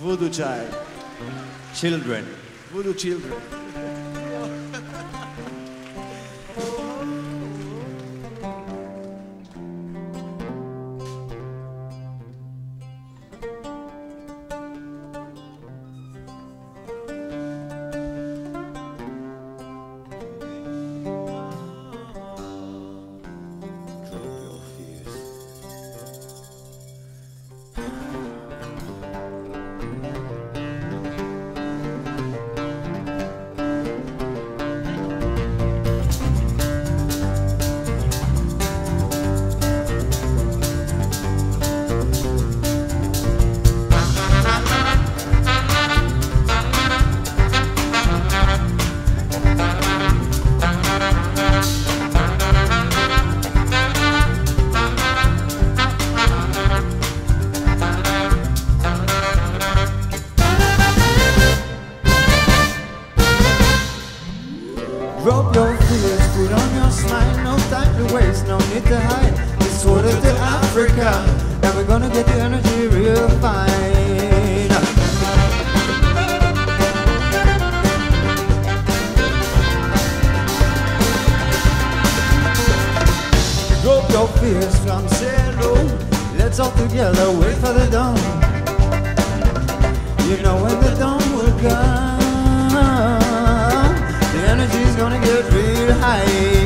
Voodoo child. Children. Voodoo children. Your fears, put on your smile, no time to waste, no need to hide. It's quarter to Africa, and we're gonna get the energy real fine. Drop your fears from zero, let's all together wait for the dawn. You know when the dawn will come, gonna get real high.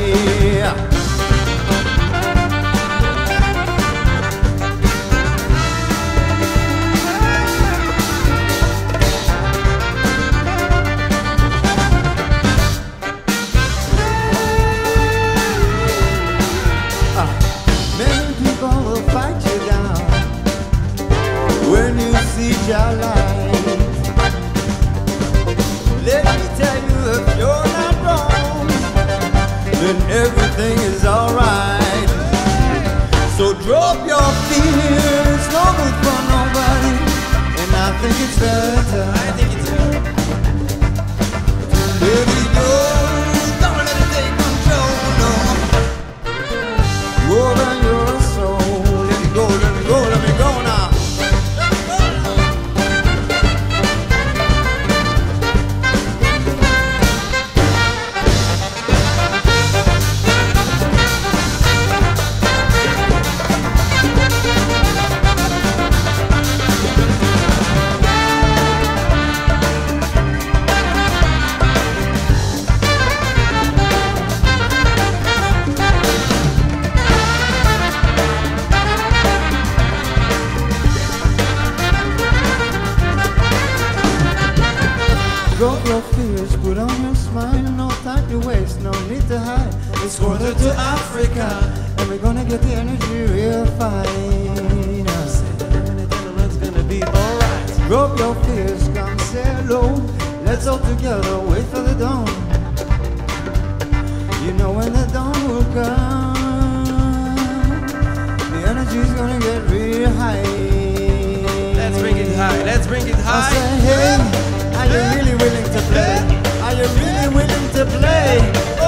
It's quarter to Africa, and we're gonna get the energy real fine. Gentlemen's gonna be alright. Drop your fears, come say hello. Let's all together wait for the dawn. You know when the dawn will come, the energy's gonna get real high. Let's bring it high. Let's bring it I high. say, hey, are you really willing to play? Are you really willing to play?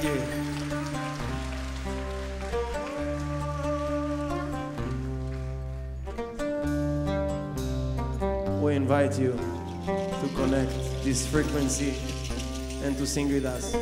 You. We invite you to connect this frequency and to sing with us.